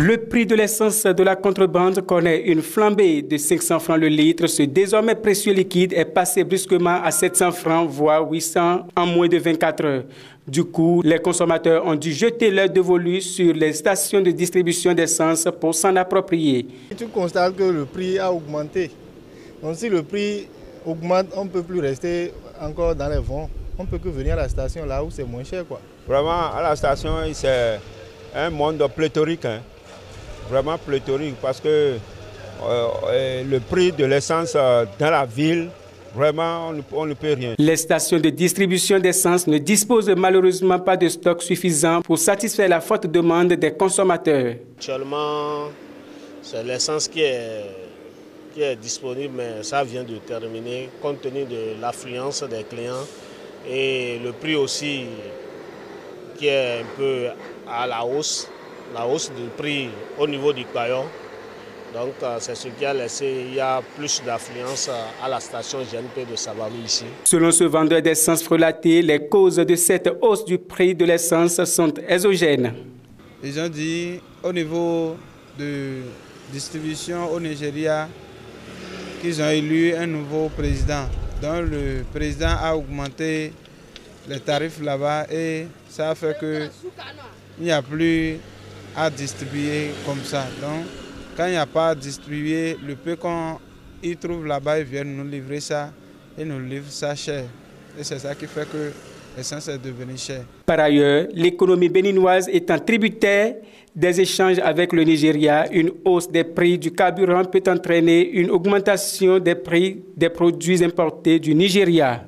Le prix de l'essence de la contrebande connaît une flambée de 500 francs le litre. Ce désormais précieux liquide est passé brusquement à 700 francs, voire 800 en moins de 24 heures. Du coup, les consommateurs ont dû jeter leur dévolu sur les stations de distribution d'essence pour s'en approprier. Tu constates que le prix a augmenté. Donc si le prix augmente, on ne peut plus rester encore dans les vents. On ne peut que venir à la station là où c'est moins cher. Quoi. Vraiment, à la station, c'est un monde pléthorique. Hein vraiment pléthorique parce que euh, le prix de l'essence euh, dans la ville, vraiment, on ne, peut rien. Les stations de distribution d'essence ne disposent malheureusement pas de stock suffisant pour satisfaire la forte demande des consommateurs. Actuellement, c'est l'essence qui est, qui est disponible, mais ça vient de terminer compte tenu de l'affluence des clients et le prix aussi qui est un peu à la hausse la hausse du prix au niveau du Caillon. Donc euh, c'est ce qui a laissé, il y a plus d'affluence euh, à la station GNP de Savarou ici. Selon ce vendeur d'essence frelaté, les causes de cette hausse du prix de l'essence sont exogènes. Ils ont dit au niveau de distribution au Nigeria qu'ils ont élu un nouveau président. Donc le président a augmenté les tarifs là-bas et ça a fait qu'il n'y a plus à distribuer comme ça. Donc, quand il n'y a pas à distribuer, le peu qu'on y trouve là-bas, ils viennent nous livrer ça et nous livrent ça cher. Et c'est ça qui fait que l'essence est devenue chère. Par ailleurs, l'économie béninoise étant tributaire des échanges avec le Nigeria, une hausse des prix du carburant peut entraîner une augmentation des prix des produits importés du Nigeria.